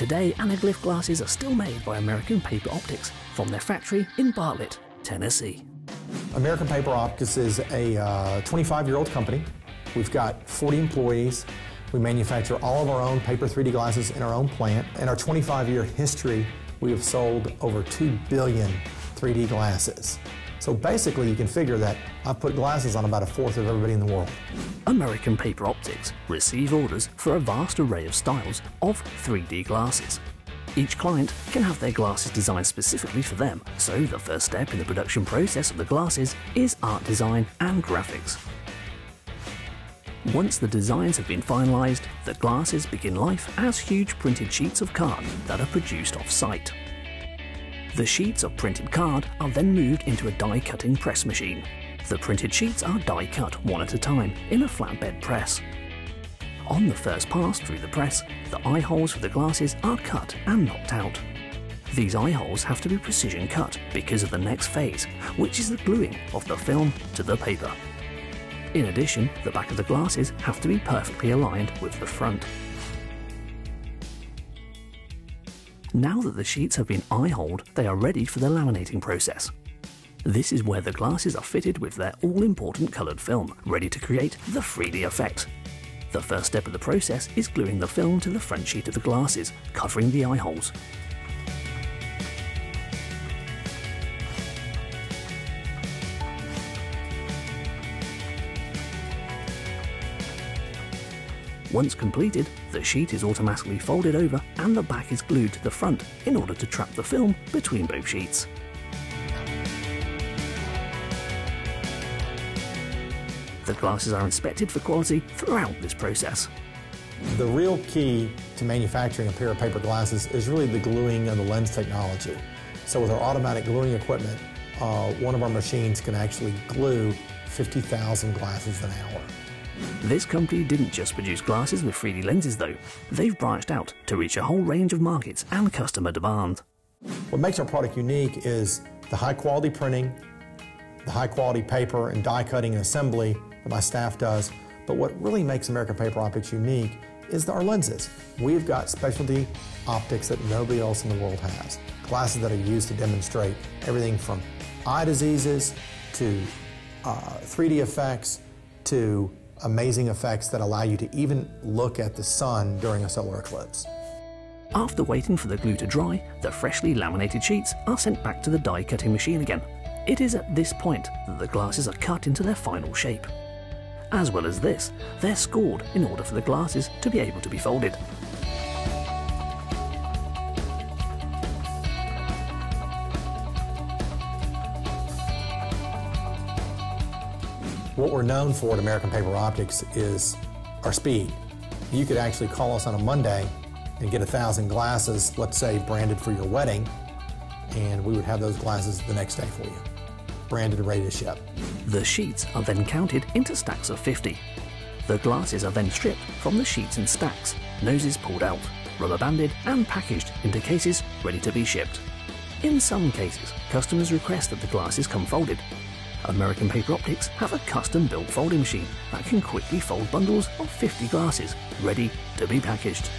Today, anaglyph glasses are still made by American Paper Optics from their factory in Bartlett, Tennessee. American Paper Optics is a 25-year-old uh, company. We've got 40 employees. We manufacture all of our own paper 3D glasses in our own plant. In our 25-year history, we have sold over 2 billion 3D glasses. So basically, you can figure that I've put glasses on about a fourth of everybody in the world. American Paper Optics receive orders for a vast array of styles of 3D glasses. Each client can have their glasses designed specifically for them, so the first step in the production process of the glasses is art design and graphics. Once the designs have been finalised, the glasses begin life as huge printed sheets of card that are produced off-site. The sheets of printed card are then moved into a die-cutting press machine. The printed sheets are die-cut one at a time in a flatbed press. On the first pass through the press, the eye holes for the glasses are cut and knocked out. These eye holes have to be precision cut because of the next phase, which is the gluing of the film to the paper. In addition, the back of the glasses have to be perfectly aligned with the front. Now that the sheets have been eye-holed, they are ready for the laminating process. This is where the glasses are fitted with their all-important coloured film, ready to create the 3D effect. The first step of the process is gluing the film to the front sheet of the glasses, covering the eye holes. Once completed, the sheet is automatically folded over and the back is glued to the front in order to trap the film between both sheets. The glasses are inspected for quality throughout this process. The real key to manufacturing a pair of paper glasses is really the gluing of the lens technology. So with our automatic gluing equipment, uh, one of our machines can actually glue 50,000 glasses an hour. This company didn't just produce glasses with 3D lenses though, they've branched out to reach a whole range of markets and customer demand. What makes our product unique is the high quality printing, the high quality paper and die cutting and assembly that my staff does, but what really makes American Paper Optics unique is our lenses. We've got specialty optics that nobody else in the world has. Glasses that are used to demonstrate everything from eye diseases to uh, 3D effects to amazing effects that allow you to even look at the sun during a solar eclipse. After waiting for the glue to dry, the freshly laminated sheets are sent back to the die cutting machine again. It is at this point that the glasses are cut into their final shape. As well as this, they're scored in order for the glasses to be able to be folded. What we're known for at American Paper Optics is our speed. You could actually call us on a Monday and get a thousand glasses, let's say branded for your wedding, and we would have those glasses the next day for you, branded and ready to ship. The sheets are then counted into stacks of 50. The glasses are then stripped from the sheets and stacks, noses pulled out, rubber banded and packaged into cases ready to be shipped. In some cases, customers request that the glasses come folded, American Paper Optics have a custom-built folding machine that can quickly fold bundles of 50 glasses, ready to be packaged.